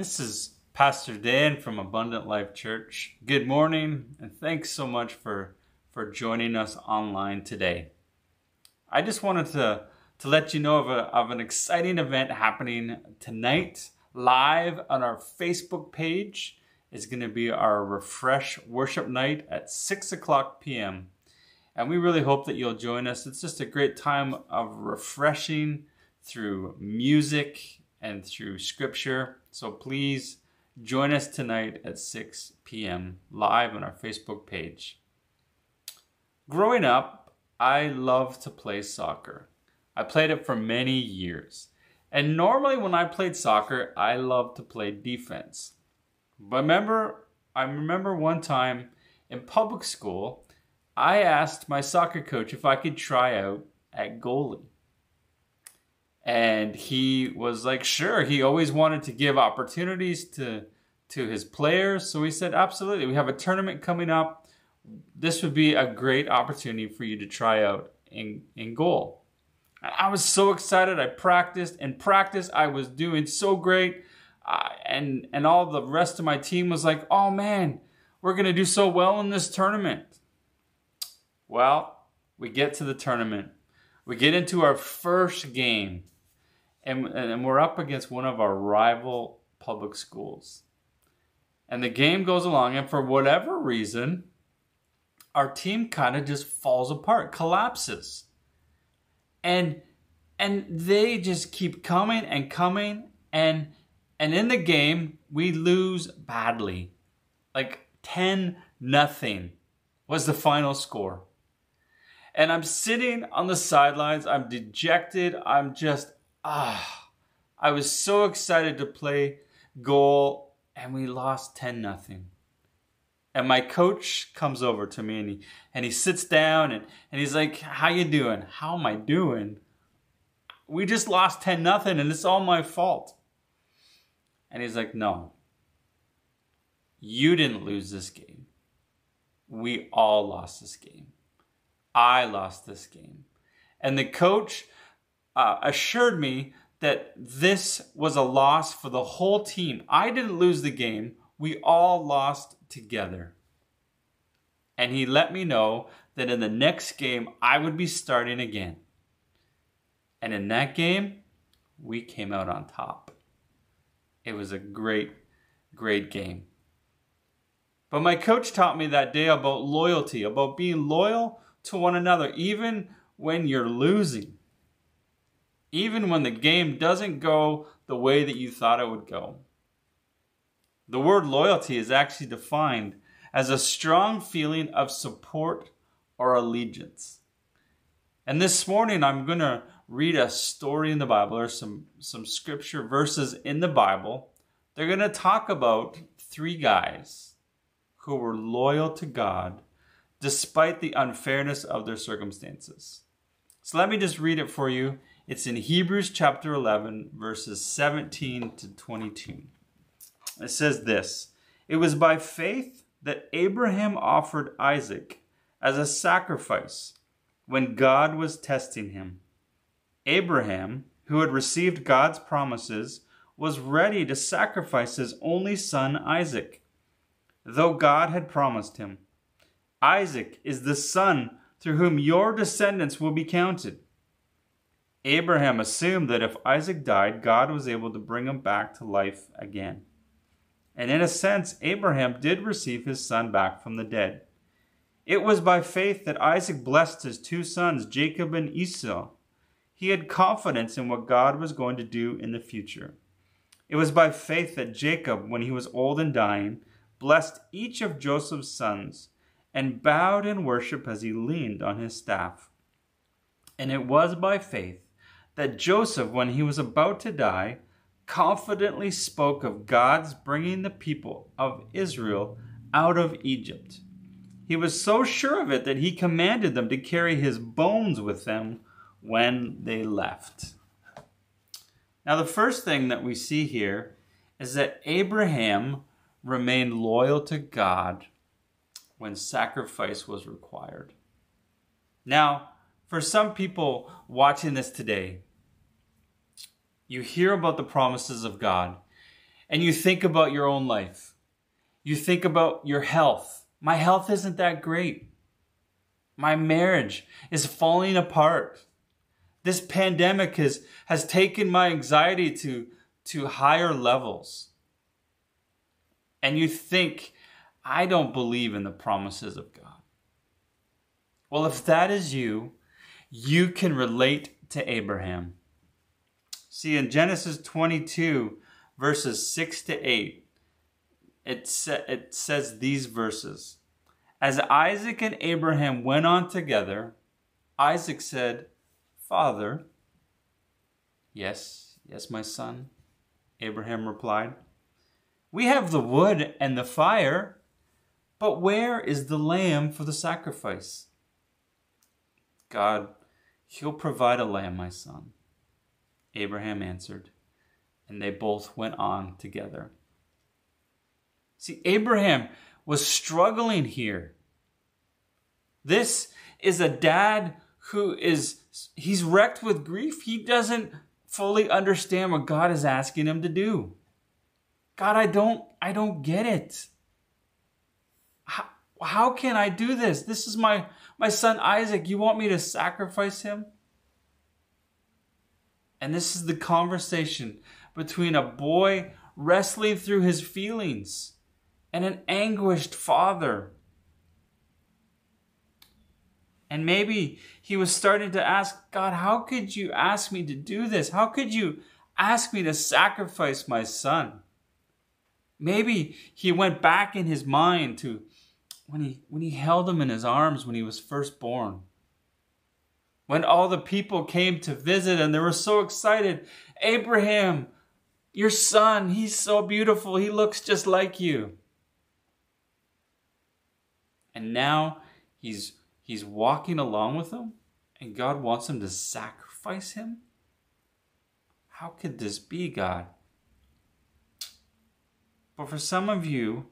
Hi, this is Pastor Dan from Abundant Life Church. Good morning, and thanks so much for, for joining us online today. I just wanted to, to let you know of, a, of an exciting event happening tonight live on our Facebook page. It's going to be our Refresh Worship Night at 6 o'clock p.m. And we really hope that you'll join us. It's just a great time of refreshing through music and through scripture. So please join us tonight at 6 p.m. live on our Facebook page. Growing up, I loved to play soccer. I played it for many years. And normally when I played soccer, I loved to play defense. But remember, I remember one time in public school, I asked my soccer coach if I could try out at goalie. And he was like, sure. He always wanted to give opportunities to to his players. So he said, absolutely. We have a tournament coming up. This would be a great opportunity for you to try out in, in goal. I was so excited. I practiced and practiced. I was doing so great. Uh, and, and all the rest of my team was like, oh man, we're going to do so well in this tournament. Well, we get to the tournament. We get into our first game and, and we're up against one of our rival public schools. And the game goes along, and for whatever reason, our team kind of just falls apart, collapses. And and they just keep coming and coming and and in the game we lose badly. Like 10 nothing was the final score. And I'm sitting on the sidelines, I'm dejected, I'm just ah, I was so excited to play goal, and we lost 10 nothing. And my coach comes over to me and he and he sits down and, and he's like, How you doing? How am I doing? We just lost 10 nothing and it's all my fault. And he's like, No. You didn't lose this game. We all lost this game. I lost this game. And the coach uh, assured me that this was a loss for the whole team. I didn't lose the game, we all lost together. And he let me know that in the next game, I would be starting again. And in that game, we came out on top. It was a great, great game. But my coach taught me that day about loyalty, about being loyal to one another, even when you're losing even when the game doesn't go the way that you thought it would go. The word loyalty is actually defined as a strong feeling of support or allegiance. And this morning I'm going to read a story in the Bible or some, some scripture verses in the Bible. They're going to talk about three guys who were loyal to God despite the unfairness of their circumstances. So let me just read it for you it's in Hebrews chapter 11, verses 17 to 22. It says this It was by faith that Abraham offered Isaac as a sacrifice when God was testing him. Abraham, who had received God's promises, was ready to sacrifice his only son Isaac, though God had promised him, Isaac is the son through whom your descendants will be counted. Abraham assumed that if Isaac died, God was able to bring him back to life again. And in a sense, Abraham did receive his son back from the dead. It was by faith that Isaac blessed his two sons, Jacob and Esau. He had confidence in what God was going to do in the future. It was by faith that Jacob, when he was old and dying, blessed each of Joseph's sons and bowed in worship as he leaned on his staff. And it was by faith that Joseph, when he was about to die, confidently spoke of God's bringing the people of Israel out of Egypt. He was so sure of it that he commanded them to carry his bones with them when they left. Now, the first thing that we see here is that Abraham remained loyal to God when sacrifice was required. Now, for some people watching this today, you hear about the promises of God, and you think about your own life. You think about your health. My health isn't that great. My marriage is falling apart. This pandemic has, has taken my anxiety to, to higher levels. And you think, I don't believe in the promises of God. Well, if that is you, you can relate to Abraham. See, in Genesis 22, verses 6 to 8, it, sa- it says these verses As Isaac and Abraham went on together, Isaac said, Father. Yes, yes, my son, Abraham replied. We have the wood and the fire, but where is the lamb for the sacrifice? God, He'll provide a lamb, my son. Abraham answered, and they both went on together. See, Abraham was struggling here. This is a dad who is, he's wrecked with grief. He doesn't fully understand what God is asking him to do. God, I don't, I don't get it. How, can I do this? This is my, my son Isaac. You want me to sacrifice him? And this is the conversation between a boy wrestling through his feelings and an anguished father. And maybe he was starting to ask, God, how could you ask me to do this? How could you ask me to sacrifice my son? Maybe he went back in his mind to when he, when he held him in his arms when he was first born. When all the people came to visit and they were so excited, Abraham, your son, he's so beautiful. He looks just like you. And now he's he's walking along with them and God wants him to sacrifice him? How could this be, God? But for some of you,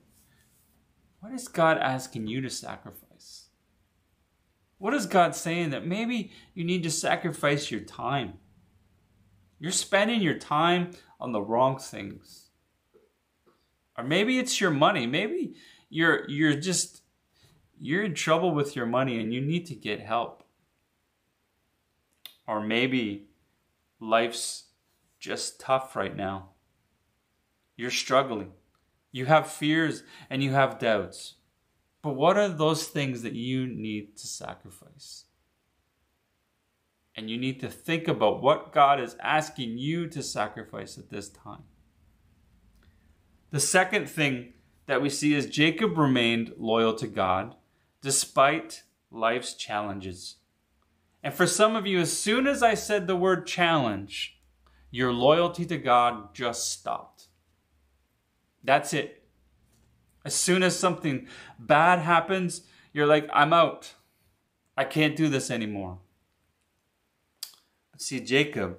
what is God asking you to sacrifice? What is God saying that maybe you need to sacrifice your time? You're spending your time on the wrong things. Or maybe it's your money. Maybe you're you're just you're in trouble with your money and you need to get help. Or maybe life's just tough right now. You're struggling. You have fears and you have doubts. But what are those things that you need to sacrifice? And you need to think about what God is asking you to sacrifice at this time. The second thing that we see is Jacob remained loyal to God despite life's challenges. And for some of you, as soon as I said the word challenge, your loyalty to God just stopped. That's it. As soon as something bad happens, you're like, I'm out. I can't do this anymore. But see, Jacob,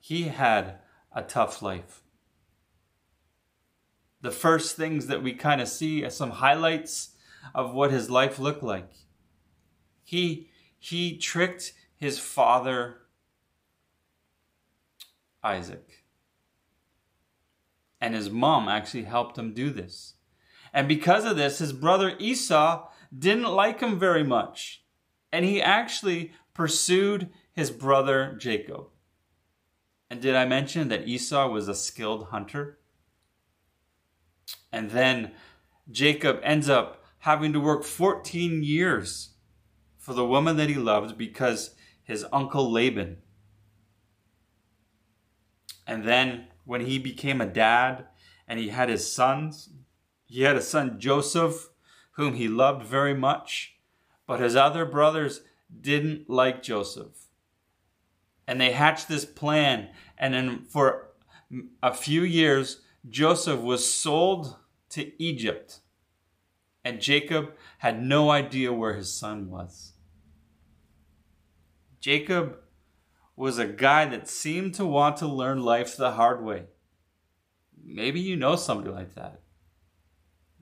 he had a tough life. The first things that we kind of see are some highlights of what his life looked like. He he tricked his father Isaac. And his mom actually helped him do this. And because of this, his brother Esau didn't like him very much. And he actually pursued his brother Jacob. And did I mention that Esau was a skilled hunter? And then Jacob ends up having to work 14 years for the woman that he loved because his uncle Laban. And then when he became a dad and he had his sons, he had a son Joseph, whom he loved very much, but his other brothers didn't like Joseph. And they hatched this plan, and then for a few years, Joseph was sold to Egypt and Jacob had no idea where his son was. Jacob was a guy that seemed to want to learn life the hard way. Maybe you know somebody like that.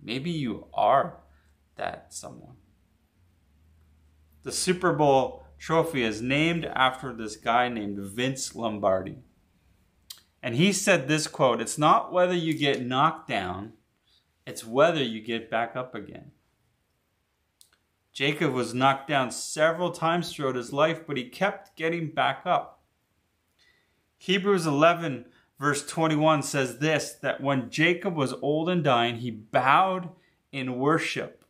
Maybe you are that someone. The Super Bowl trophy is named after this guy named Vince Lombardi. And he said this quote It's not whether you get knocked down, it's whether you get back up again. Jacob was knocked down several times throughout his life, but he kept getting back up. Hebrews 11, verse 21 says this that when Jacob was old and dying, he bowed in worship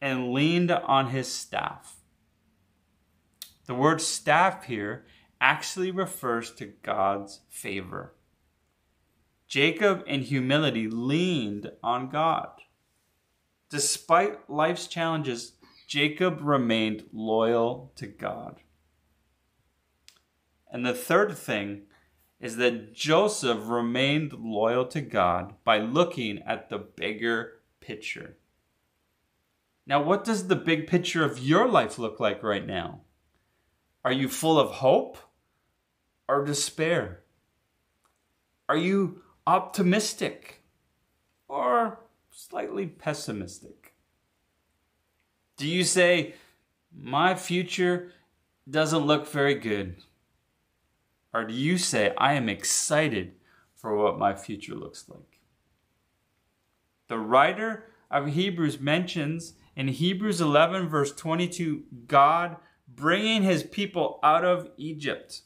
and leaned on his staff. The word staff here actually refers to God's favor. Jacob, in humility, leaned on God. Despite life's challenges, Jacob remained loyal to God. And the third thing is that Joseph remained loyal to God by looking at the bigger picture. Now, what does the big picture of your life look like right now? Are you full of hope or despair? Are you optimistic or slightly pessimistic? Do you say, My future doesn't look very good? Or do you say, I am excited for what my future looks like? The writer of Hebrews mentions in Hebrews 11, verse 22, God bringing his people out of Egypt.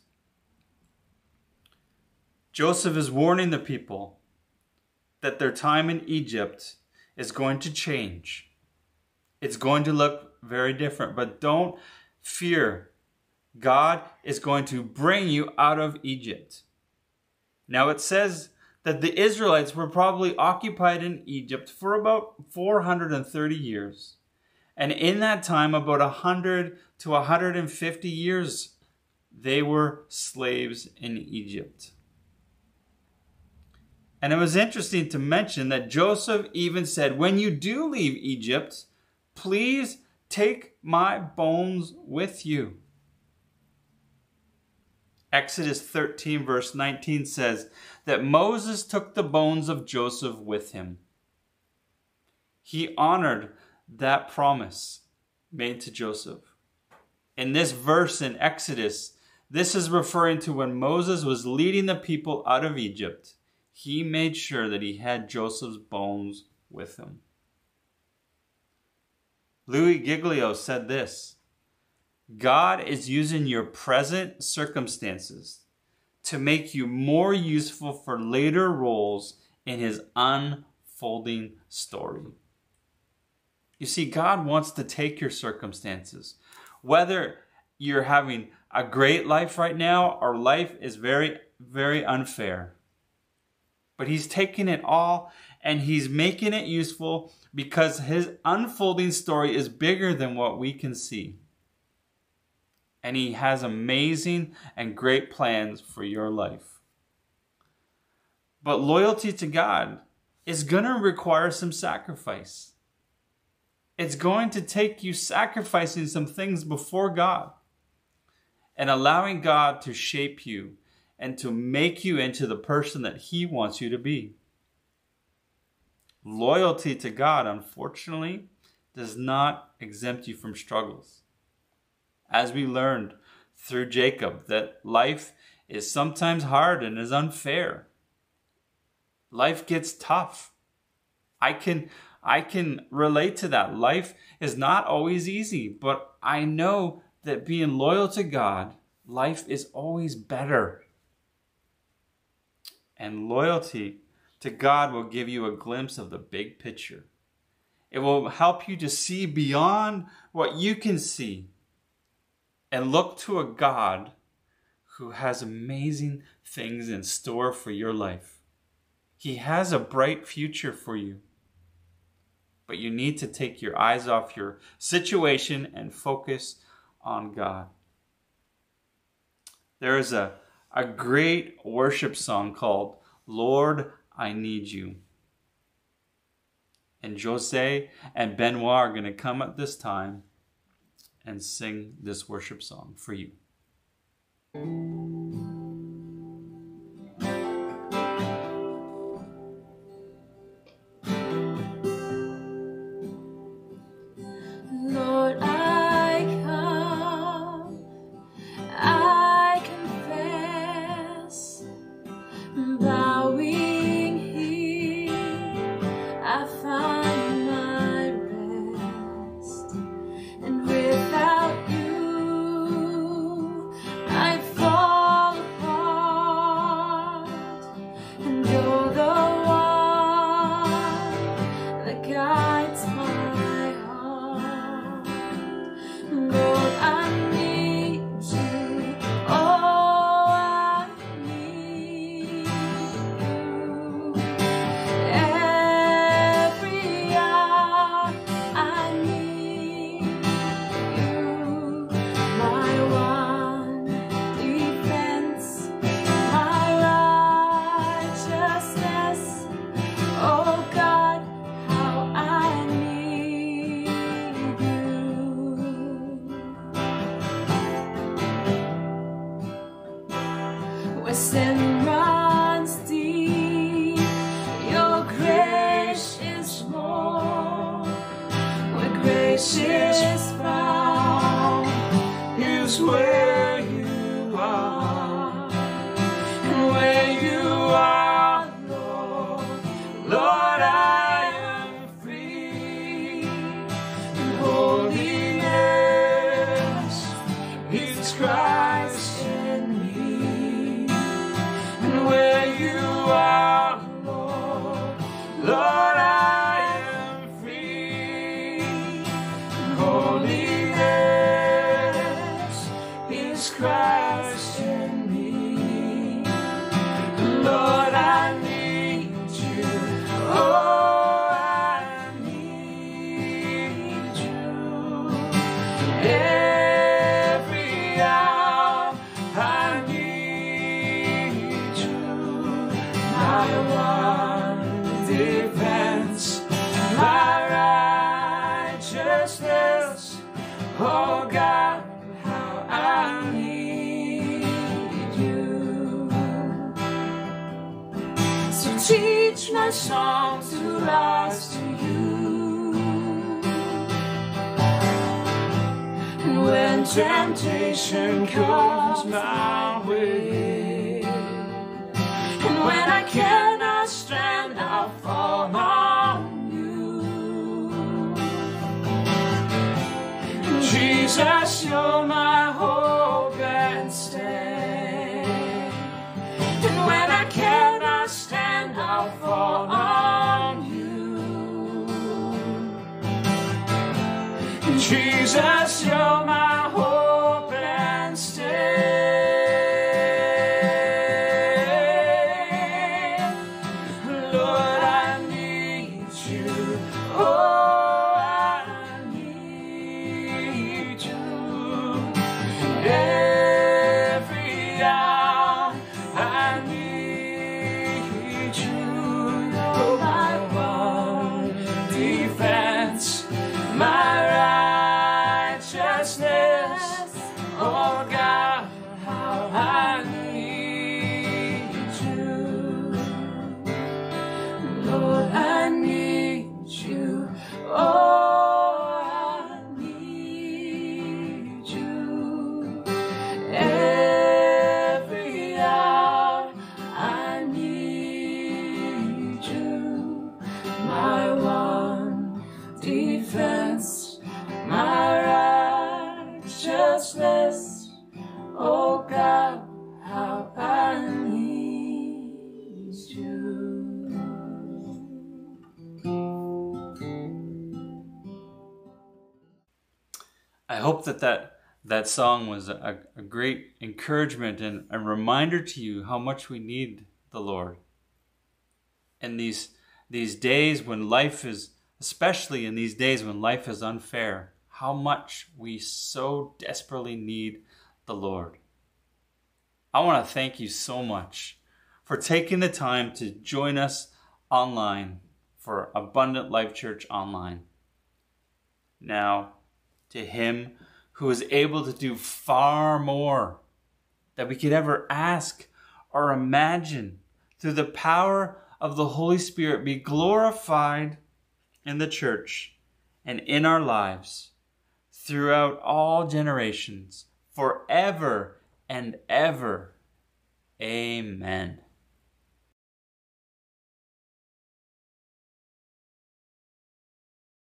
Joseph is warning the people that their time in Egypt is going to change. It's going to look very different, but don't fear. God is going to bring you out of Egypt. Now it says that the Israelites were probably occupied in Egypt for about 430 years. And in that time, about 100 to 150 years, they were slaves in Egypt. And it was interesting to mention that Joseph even said, When you do leave Egypt, please take my bones with you. Exodus 13, verse 19 says that Moses took the bones of Joseph with him. He honored that promise made to Joseph. In this verse in Exodus, this is referring to when Moses was leading the people out of Egypt he made sure that he had Joseph's bones with him. Louis Giglio said this God is using your present circumstances to make you more useful for later roles in his unfolding story. You see, God wants to take your circumstances, whether you're having a great life right now or life is very, very unfair. But he's taking it all and he's making it useful because his unfolding story is bigger than what we can see. And he has amazing and great plans for your life. But loyalty to God is going to require some sacrifice. It's going to take you sacrificing some things before God and allowing God to shape you and to make you into the person that He wants you to be. Loyalty to God, unfortunately, does not exempt you from struggles. As we learned through Jacob, that life is sometimes hard and is unfair. Life gets tough. I can I can relate to that. Life is not always easy, but I know that being loyal to God, life is always better and loyalty to God will give you a glimpse of the big picture. It will help you to see beyond what you can see and look to a God who has amazing things in store for your life. He has a bright future for you. But you need to take your eyes off your situation and focus on God. There is a a great worship song called Lord, I Need You. And Jose and Benoit are going to come at this time and sing this worship song for you. Where you song to rise to you. And when temptation comes my way, and when I cannot stand, I'll fall on you. Jesus, you're my Jesus, you're my hope that that, that song was a, a great encouragement and a reminder to you how much we need the Lord. In these, these days when life is, especially in these days when life is unfair, how much we so desperately need the Lord. I want to thank you so much for taking the time to join us online for Abundant Life Church Online. Now, to Him who is able to do far more that we could ever ask or imagine through the power of the Holy Spirit be glorified in the church and in our lives throughout all generations, forever and ever. Amen.